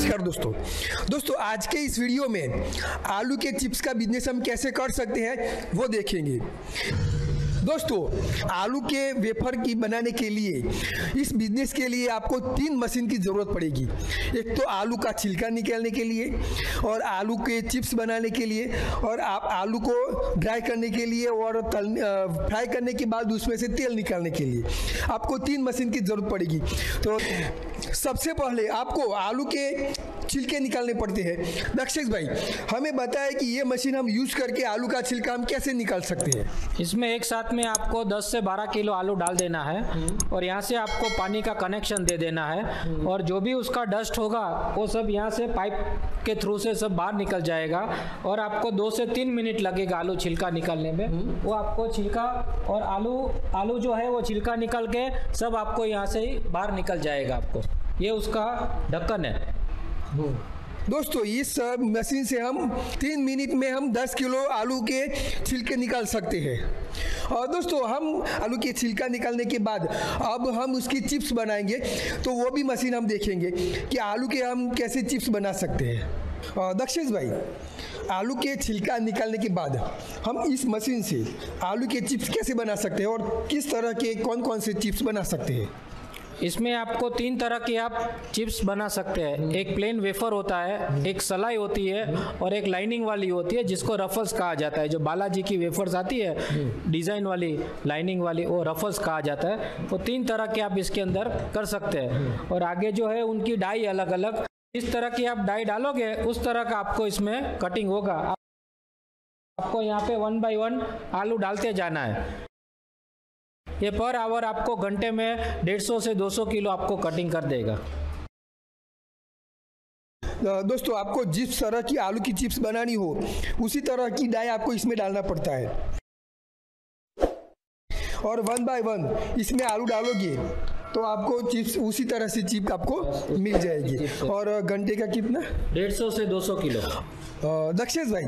नमस्कार दोस्तों। दोस्तों, आज के इस वीडियो में आलू के चिप्स का बिज़नेस हम कैसे कर सकते हैं, वो देखेंगे। दोस्तों, आलू के वेफर की बनाने के लिए, इस बिज़नेस के लिए आपको तीन मशीन की ज़रूरत पड़ेगी। एक तो आलू का छिलका निकालने के लिए और आलू के चिप्स बनाने के लिए और आप आलू को ड्राई करने के लिए और तल फ्राई करने के बाद उसमें से तेल निकालने के लिए। आपको तीन मशीन की ज़रूरत पड़ेगी। तो सबसे पहले आपको आलू के छिलके निकालने पड़ते हैं। दक्षेश भाई हमें बताया कि ये मशीन हम यूज़ करके आलू का छिलका हम कैसे निकाल सकते हैं? इसमें एक साथ में आपको 10 से 12 किलो आलू डाल देना है और यहाँ से आपको पानी का कनेक्शन दे देना है। और जो भी उसका डस्ट होगा वो सब यहाँ से पाइप के थ्रू से सब बाहर निकल जाएगा। और आपको दो से तीन मिनट लगेगा आलू छिलका निकालने में। वो आपको छिलका और आलू आलू जो है वो छिलका निकल के सब आपको यहाँ से ही बाहर निकल जाएगा आपको। ये उसका ढक्कन है। दोस्तों, इस मशीन से हम तीन मिनट में हम 10 किलो आलू के छिलके निकाल सकते हैं। और दोस्तों, हम आलू के छिलका निकालने के बाद अब हम उसकी चिप्स बनाएँगे तो वो भी मशीन हम देखेंगे कि आलू के हम कैसे चिप्स बना सकते हैं। और दक्षेश भाई, आलू के छिलका निकालने के बाद हम इस मशीन से आलू के चिप्स कैसे बना सकते हैं और किस तरह के कौन कौन से चिप्स बना सकते हैं? इसमें आपको तीन तरह के आप चिप्स बना सकते हैं। एक प्लेन वेफर होता है, एक सलाई होती है और एक लाइनिंग वाली होती है, जिसको रफल्स कहा जाता है। जो बालाजी की वेफर्स आती है डिज़ाइन वाली लाइनिंग वाली, वो रफल्स कहा जाता है। वो तीन तरह के आप इसके अंदर कर सकते हैं। और आगे जो है, उनकी डाई अलग अलग इस तरह की आप डाई डालोगे, उस तरह का आपको इसमें कटिंग होगा। आपको यहाँ पे वन बाई वन आलू डालते जाना है। ये पर आवर आपको घंटे में डेढ़ सौ से 200 किलो आपको कटिंग कर देगा। दोस्तों आपको जिस तरह की आलू की चिप्स बनानी हो उसी तरह की डाई आपको इसमें डालना पड़ता है। और वन बाय वन इसमें आलू डालोगे तो आपको चिप्स उसी तरह से चिप आपको मिल जाएगी। और घंटे का कितना? डेढ़ सौ से 200 किलो। दक्षेश भाई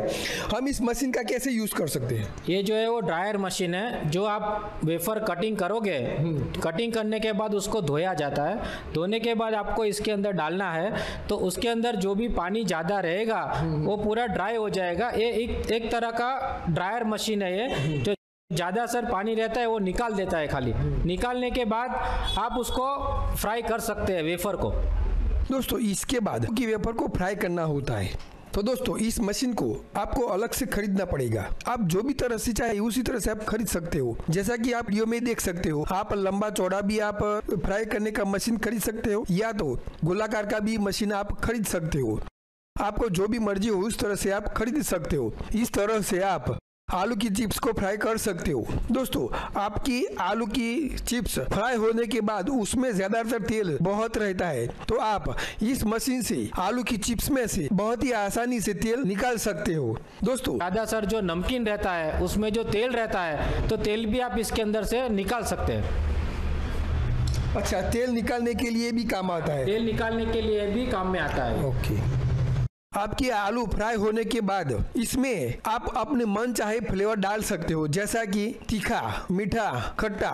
हम इस मशीन का कैसे यूज़ कर सकते हैं? ये जो है वो ड्रायर मशीन है जो आप वेफर कटिंग करोगे कटिंग करने के बाद उसको धोया जाता है। धोने के बाद आपको इसके अंदर डालना है तो उसके अंदर जो भी पानी ज़्यादा रहेगा वो पूरा ड्राई हो जाएगा। ये एक एक तरह का ड्रायर मशीन है ये जो ज़्यादा सर पानी रहता है वो निकाल देता है खाली। निकालने के बाद आप उसको फ्राई कर सकते हैं वेफर को। दोस्तों इसके बाद की वेफर को फ्राई करना होता है तो दोस्तों, इस मशीन को आपको अलग से खरीदना पड़ेगा। आप जो भी तरह से चाहे, उसी तरह से आप खरीद सकते हो। जैसा कि आप वीडियो में देख सकते हो, आप लंबा चौड़ा भी आप फ्राई करने का मशीन खरीद सकते हो, या तो गोलाकार का भी मशीन आप खरीद सकते हो। आपको जो भी मर्ज़ी हो, उस तरह से आप खरीद सकते हो। इस तरह से आप आलू की चिप्स को फ्राई कर सकते हो। दोस्तों आपकी आलू की चिप्स फ्राई होने के बाद उसमें ज़्यादातर तेल बहुत रहता है। तो आप इस मशीन से आलू की चिप्स में से बहुत ही आसानी से तेल निकाल सकते हो। दोस्तों ज़्यादा सर जो नमकीन रहता है उसमें जो तेल रहता है तो तेल भी आप इसके अंदर से निकाल सकते हैं। अच्छा तेल निकालने के लिए भी काम आता है। तेल निकालने के लिए भी काम में आता है। ओके। आपकी आलू फ्राई होने के बाद इसमें आप अपने मन चाहे फ्लेवर डाल सकते हो, जैसा कि तीखा, मीठा, खट्टा,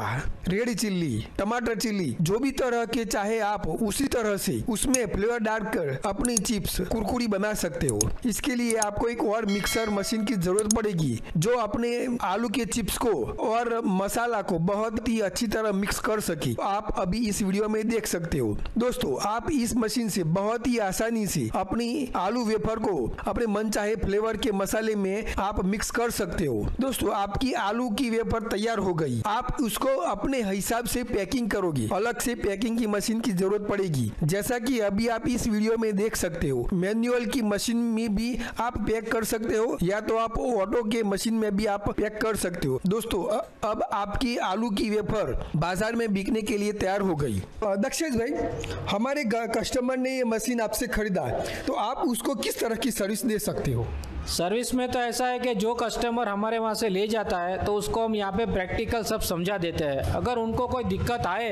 रेड चिल्ली, टमाटर चिल्ली, जो भी तरह के चाहे आप उसी तरह से उसमें फ्लेवर डालकर अपनी चिप्स, कुरकुरी बना सकते हो। इसके लिए आपको एक और मिक्सर मशीन की ज़रूरत पड़ेगी, जो अपने आलू के चिप्स को और मसाला को बहुत ही अच्छी तरह मिक्स कर सके। आप अभी इस वीडियो में देख सकते हो। दोस्तों, आप इस मशीन से बहुत ही आसानी से अपनी आलू वेफर को अपने मन चाहे फ्लेवर के मसाले में आप मिक्स कर सकते हो। दोस्तों, आपकी आलू की वेफर तैयार हो गई। आप उसको अपने हिसाब से पैकिंग करोगे। अलग से पैकिंग की मशीन की ज़रूरत पड़ेगी। जैसा कि अभी आप इस वीडियो में देख सकते हो मैनुअल की मशीन में भी आप पैक कर सकते हो, या तो आप ऑटो के मशीन में भी आप पैक कर सकते हो। दोस्तों अब आपकी आलू की वेफर बाज़ार में बिकने के लिए तैयार हो गई। दक्षेश भाई, हमारे कस्टमर ने ये मशीन आपसे खरीदा। तो आप उसको किस तरह की सर्विस दे सकते हो? सर्विस में तो ऐसा है कि जो कस्टमर हमारे वहाँ से ले जाता है तो उसको हम यहाँ पे प्रैक्टिकल सब समझा देते हैं। अगर उनको कोई दिक्कत आए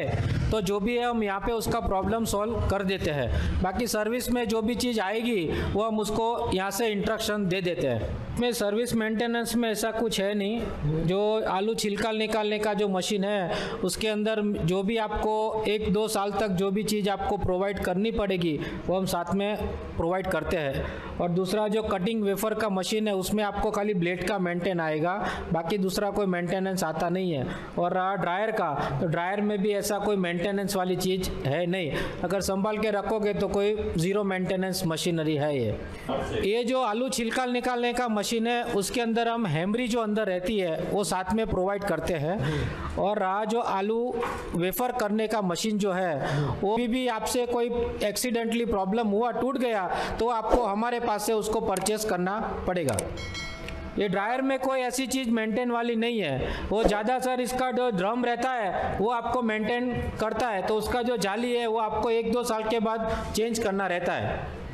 तो जो भी है, हम यहाँ पे उसका प्रॉब्लम सॉल्व कर देते हैं। बाकी सर्विस में जो भी चीज़ आएगी, वो हम उसको यहाँ से इंस्ट्रक्शन दे देते हैं। में सर्विस मेंटेनेंस में ऐसा कुछ है नहीं। जो आलू छिलका निकालने का जो मशीन है, उसके अंदर जो भी आपको एक दो साल तक जो भी चीज़ आपको प्रोवाइड करनी पड़ेगी, वो हम साथ में प्रोवाइड करते हैं। और दूसरा जो कटिंग वेफर का मशीन है, उसमें आपको खाली ब्लेड का मेंटेन आएगा। बाकी दूसरा कोई मेंटेनेंस आता नहीं है। और रहा ड्रायर का तो ड्रायर में भी ऐसा कोई मेंटेनेंस वाली चीज़ है नहीं। अगर संभाल के रखोगे तो कोई ज़ीरो मेंटेनेंस मशीनरी है ये। ये जो आलू छिलका निकालने का मशीन है उसके अंदर हम हैमरी जो अंदर रहती है वो साथ में प्रोवाइड करते हैं। और रहा जो आलू वेफर करने का मशीन जो है वो भी, भी आपसे कोई एक्सीडेंटली प्रॉब्लम हुआ टूट गया तो आपको हमारे पास से उसको परचेस करना पड़ेगा। ये ड्रायर में कोई ऐसी चीज़ मेंटेन वाली नहीं है। वो ज़्यादा सर इसका जो ड्रम रहता है, वो आपको मेंटेन करता है तो उसका जो जाली है, वो आपको एक दो साल के बाद चेंज करना रहता है।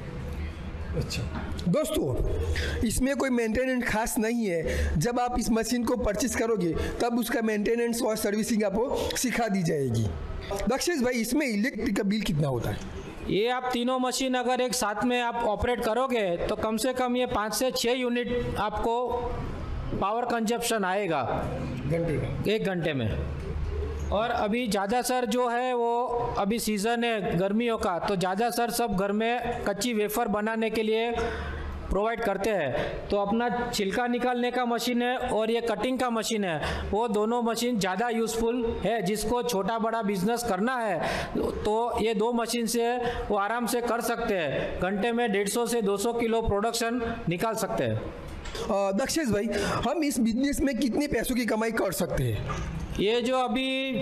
अच्छा। दोस्तों, इसमें कोई मेंटेनेंस खास नहीं है। जब आप इस मशीन को परचेज करोगे, तब उसका मेंटेनेंस और सर्विसिंग आपको सिखा दी जाएगी। दक्षेश भाई, इसमें इलेक्ट्रिक का बिल कितना होता है? ये आप तीनों मशीन अगर एक साथ में आप ऑपरेट करोगे तो कम से कम ये पाँच से छः यूनिट आपको पावर कंजप्शन आएगा। घंटे का। एक घंटे में। और अभी ज़्यादा सर जो है वो अभी सीज़न है गर्मियों का तो ज़्यादा सर सब घर में कच्ची वेफर बनाने के लिए प्रोवाइड करते हैं तो अपना छिलका निकालने का मशीन है और ये कटिंग का मशीन है। वो दोनों मशीन ज़्यादा यूज़फुल है जिसको छोटा बड़ा बिज़नेस करना है तो ये दो मशीन से वो आराम से कर सकते हैं। घंटे में 150 से 200 किलो प्रोडक्शन निकाल सकते हैं। दक्षेश भाई हम इस बिज़नेस में कितने पैसों की कमाई कर सकते हैं? ये जो अभी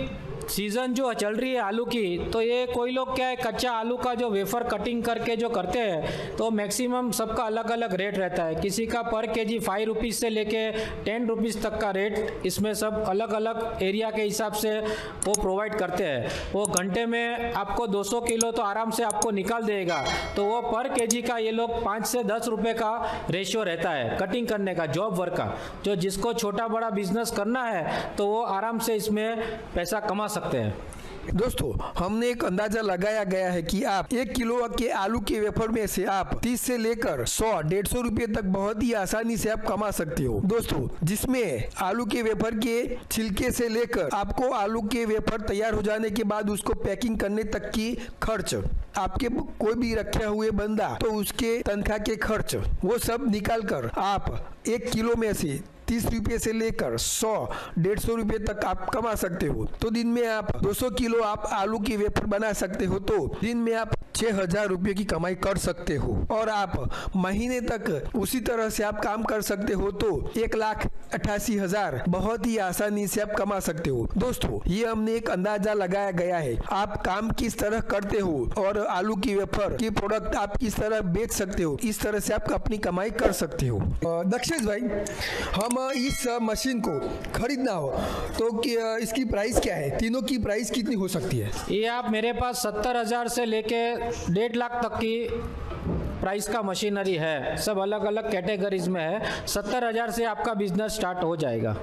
सीज़न जो चल रही है आलू की तो ये कोई लोग क्या है, कच्चा आलू का जो वेफर कटिंग करके जो करते हैं तो मैक्सिमम सबका अलग अलग रेट रहता है। किसी का पर केजी फाइव रुपीज़ से लेके टेन रुपीज़ तक का रेट इसमें सब अलग अलग एरिया के हिसाब से वो प्रोवाइड करते हैं। वो घंटे में आपको 200 किलो तो आराम से आपको निकाल देगा तो वो पर केजी का ये लोग पाँच से दस रुपये का रेशियो रहता है कटिंग करने का जॉब वर्क का। जो जिसको छोटा बड़ा बिज़नेस करना है तो वो आराम से इसमें पैसा कमा सकते हैं। दोस्तों, हमने एक अंदाज़ा लगाया गया है कि आप एक किलो के आलू के वेफर में से आप 30 से लेकर 100 डेढ़ सौ रूपए तक बहुत ही आसानी से आप कमा सकते हो। दोस्तों, जिसमें आलू के वेफर के छिलके से लेकर आपको आलू के वेफर तैयार हो जाने के बाद उसको पैकिंग करने तक की खर्च, आपके कोई भी रखे हुए बंदा तो उसके तनख्वाह के खर्च, वो सब निकाल कर आप एक किलो में से तीस रुपये से लेकर सौ, डेढ़ सौ रुपये तक आप कमा सकते हो। तो दिन में आप 200 किलो आप आलू की वेफर बना सकते हो। तो दिन में आप छह हज़ार रुपये की कमाई कर सकते हो। और आप महीने तक उसी तरह से आप काम कर सकते हो तो एक लाख अट्ठासी हज़ार बहुत ही आसानी से आप कमा सकते हो। दोस्तों, ये हमने एक अंदाज़ा लगाया गया है। आप काम किस तरह करते हो और आलू की वेफर की प्रोडक्ट आप किस तरह बेच सकते हो, इस तरह से आप अपनी कमाई कर सकते हो। दक्षेश भाई, हम इस मशीन को खरीदना हो तो इसकी प्राइस क्या है? तीनों की प्राइस कितनी हो सकती है? ये आप मेरे पास सत्तर हज़ार से लेके डेढ़ लाख तक की प्राइस का मशीनरी है। सब अलग अलग कैटेगरीज में है। सत्तर हज़ार से आपका बिज़नेस स्टार्ट हो जाएगा।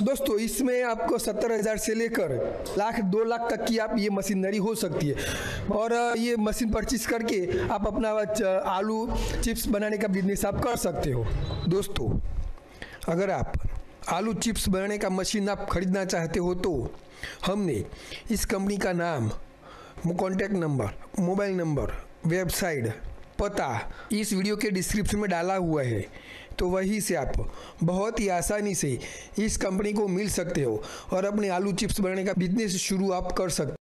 दोस्तों, इसमें आपको सत्तर हज़ार से लेकर लाख, दो लाख तक की आप ये मशीनरी हो सकती है। और ये मशीन परचेज करके आप अपना आलू चिप्स बनाने का बिज़नेस आप कर सकते हो। दोस्तों, अगर आप आलू चिप्स बनाने का मशीन आप खरीदना चाहते हो तो हमने इस कंपनी का नाम contact number mobile number website पता इस वीडियो के डिस्क्रिप्शन में डाला हुआ है। तो वहीं से आप बहुत ही आसानी से इस कंपनी को मिल सकते हो और अपने आलू चिप्स बनाने का बिज़नेस शुरू आप कर सकते